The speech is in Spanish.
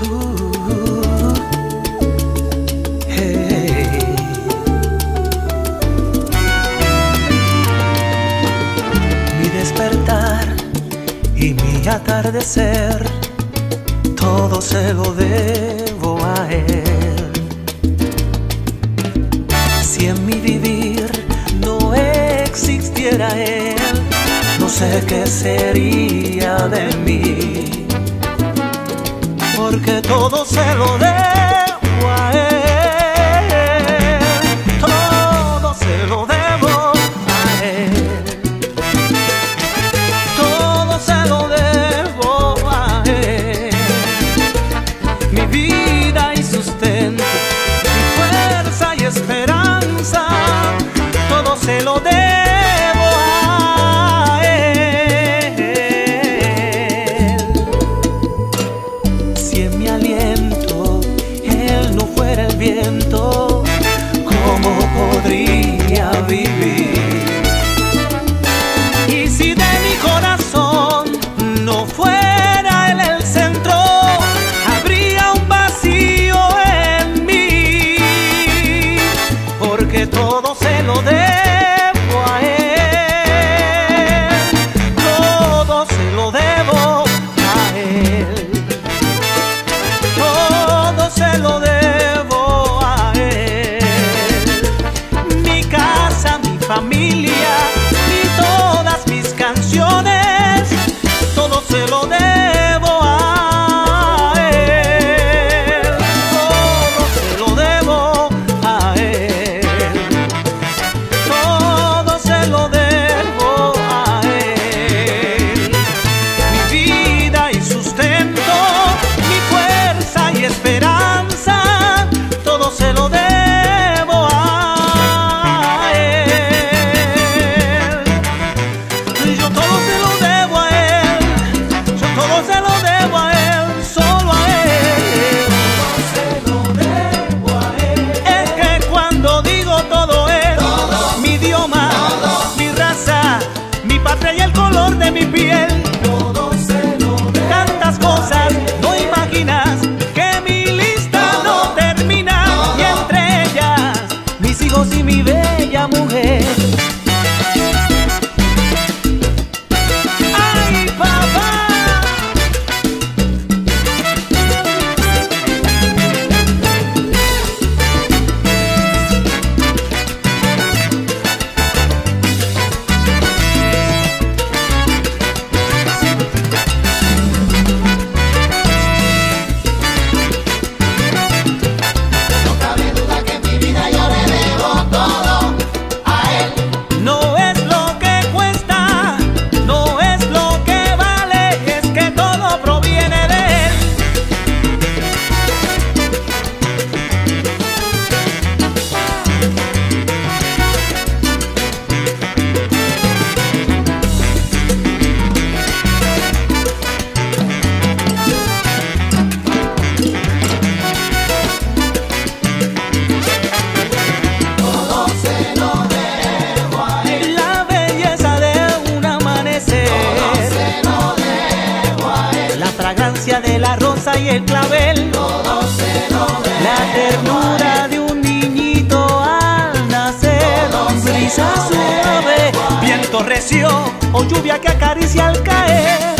Mi despertar y mi atardecer, todo se lo debo a él. Si en mi vivir no existiera él, no sé qué sería de mí porque todo se lo dejo a él. lo debo a él, todo se lo debo a él, todo se lo debo a él, mi casa, mi familia. patria y el color de mi piel. y el clavel. Todo se La ternura de un niñito al nacer. Brisa suave, viento recio o lluvia que acaricia al caer.